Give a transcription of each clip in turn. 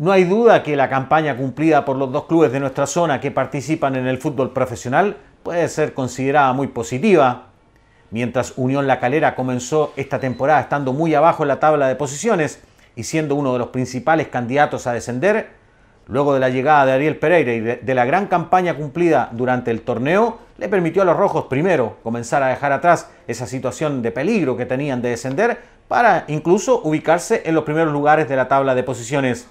No hay duda que la campaña cumplida por los dos clubes de nuestra zona que participan en el fútbol profesional puede ser considerada muy positiva. Mientras Unión La Calera comenzó esta temporada estando muy abajo en la tabla de posiciones y siendo uno de los principales candidatos a descender, luego de la llegada de Ariel Pereira y de, la gran campaña cumplida durante el torneo, le permitió a los rojos primero comenzar a dejar atrás esa situación de peligro que tenían de descender para incluso ubicarse en los primeros lugares de la tabla de posiciones.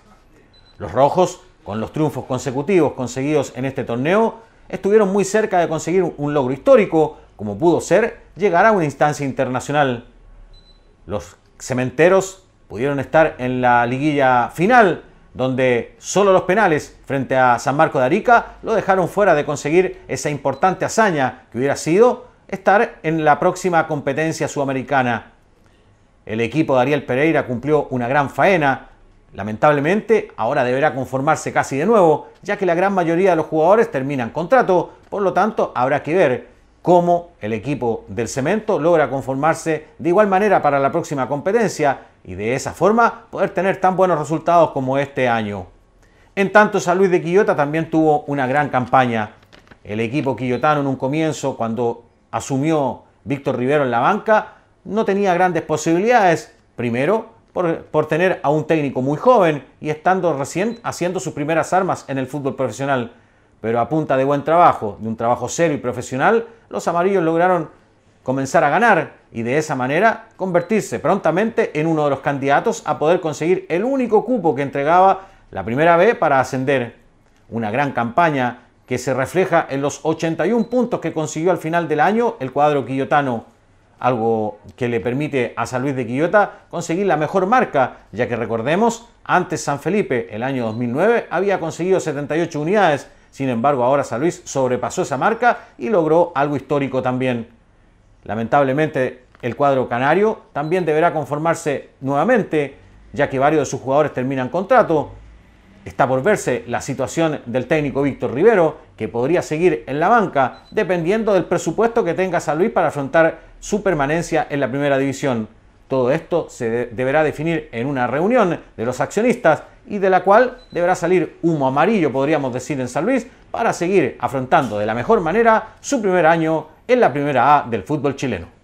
Los rojos, con los triunfos consecutivos conseguidos en este torneo, estuvieron muy cerca de conseguir un logro histórico, como pudo ser llegar a una instancia internacional. Los cementeros pudieron estar en la liguilla final, donde solo los penales frente a San Marco de Arica lo dejaron fuera de conseguir esa importante hazaña que hubiera sido estar en la próxima competencia sudamericana. El equipo de Ariel Pereira cumplió una gran faena. Lamentablemente, ahora deberá conformarse casi de nuevo, ya que la gran mayoría de los jugadores terminan contrato, por lo tanto habrá que ver cómo el equipo del cemento logra conformarse de igual manera para la próxima competencia y de esa forma poder tener tan buenos resultados como este año. En tanto, San Luis de Quillota también tuvo una gran campaña. El equipo quillotano en un comienzo, cuando asumió Víctor Rivero en la banca, no tenía grandes posibilidades. Primero, por, tener a un técnico muy joven y estando recién haciendo sus primeras armas en el fútbol profesional. Pero a punta de buen trabajo, de un trabajo serio y profesional, los amarillos lograron comenzar a ganar y de esa manera convertirse prontamente en uno de los candidatos a poder conseguir el único cupo que entregaba la primera vez para ascender. Una gran campaña que se refleja en los 81 puntos que consiguió al final del año el cuadro quillotano, algo que le permite a San Luis de Quillota conseguir la mejor marca, ya que recordemos, antes San Felipe, el año 2009, había conseguido 78 unidades, sin embargo, ahora San Luis sobrepasó esa marca y logró algo histórico también. Lamentablemente, el cuadro canario también deberá conformarse nuevamente, ya que varios de sus jugadores terminan contrato. Está por verse la situación del técnico Víctor Rivero, que podría seguir en la banca, dependiendo del presupuesto que tenga San Luis para afrontar su permanencia en la primera división. Todo esto se deberá definir en una reunión de los accionistas y de la cual deberá salir humo amarillo, podríamos decir, en San Luis, para seguir afrontando de la mejor manera su primer año en la primera A del fútbol chileno.